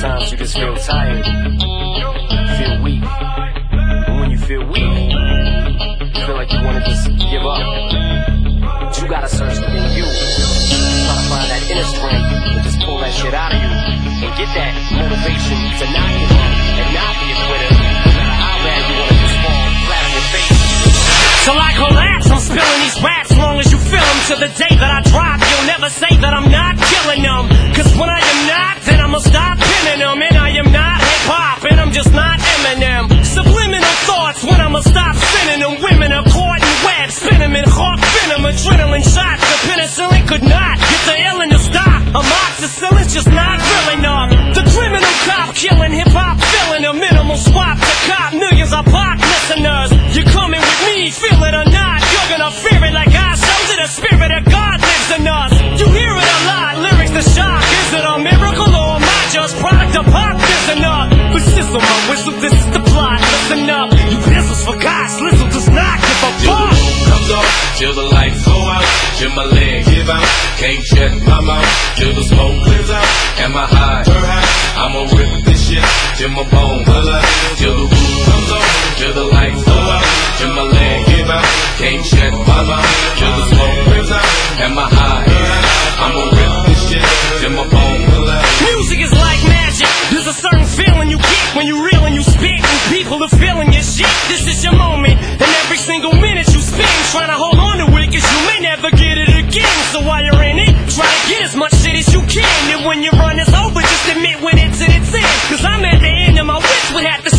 Sometimes you just feel tired, feel weak. And when you feel weak, you feel like you wanna just give up. But you gotta search within you. Try to find that inner strength and just pull that shit out of you. And get that motivation to not give up and not be a quitter. How bad you wanna just fall flat on your face. So I collapse, I'm spilling these raps long as you feel them To the day that I drop, pop listeners, you're coming with me, feel it or not. You're gonna fear it like I showed you the spirit of God lives in us. You hear it a lot, lyrics to shock. Is it a miracle or am I just product of pop? Listen up, but sizzle my whistle, this is the plot. Listen up, you whistles for gods, Lizzle does not give a fuck. Comes off, till the lights go out, till my leg give out. Can't shut my mouth, till the smoke clears out. Am I high? I'ma rip this shit till my bone color. Cause I'm at the end of my wish. With half the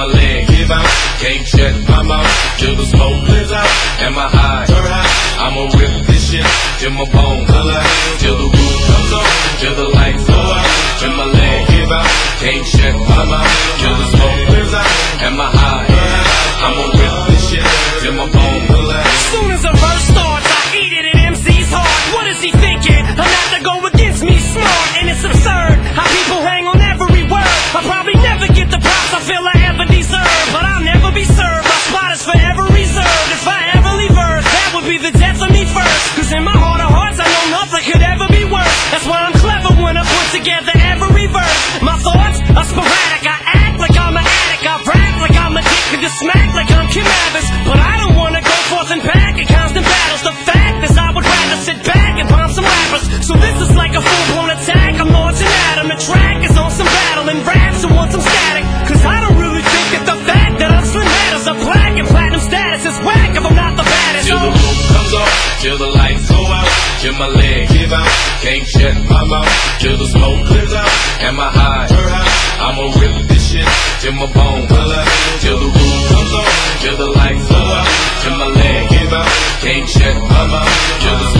my leg give out. Can't shut my mouth, till the smoke clears out. Am I high? I'ma rip this shit till my bone color. Till the roof comes off, till the lights go out, till my leg give out. Can't shut my mouth, till the smoke clears out. Status is whack if I'm not the baddest. Till the roof comes off, till the lights go out, till my leg give out. Can't shut my mouth, till the smoke clears out. Am I high? I'ma rip this shit till my bone color. Till the roof comes off, till the lights go out, till my leg give out. Can't shut my mouth, till the